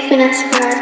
Finesse Prod.